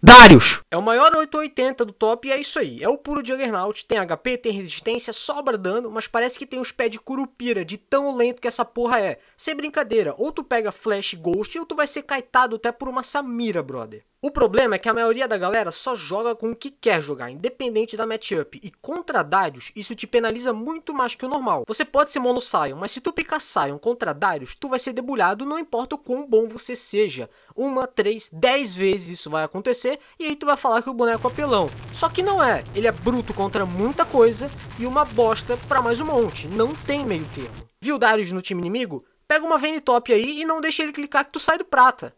Darius! É o maior 880 do top e é isso aí. É o puro Juggernaut, tem HP, tem resistência, sobra dano, mas parece que tem uns pés de curupira, de tão lento que essa porra é. Sem brincadeira, ou tu pega Flash Ghost ou tu vai ser caetado até por uma Samira, brother. O problema é que a maioria da galera só joga com o que quer jogar, independente da matchup. E contra Darius, isso te penaliza muito mais que o normal. Você pode ser mono Sion, mas se tu picar Sion contra Darius, tu vai ser debulhado não importa o quão bom você seja. Uma, três, dez vezes isso vai acontecer e aí tu vai falar que o boneco é apelão. Só que não é, ele é bruto contra muita coisa e uma bosta pra mais um monte, não tem meio termo. Viu Darius no time inimigo? Pega uma Vayne top aí e não deixa ele clicar que tu sai do prata.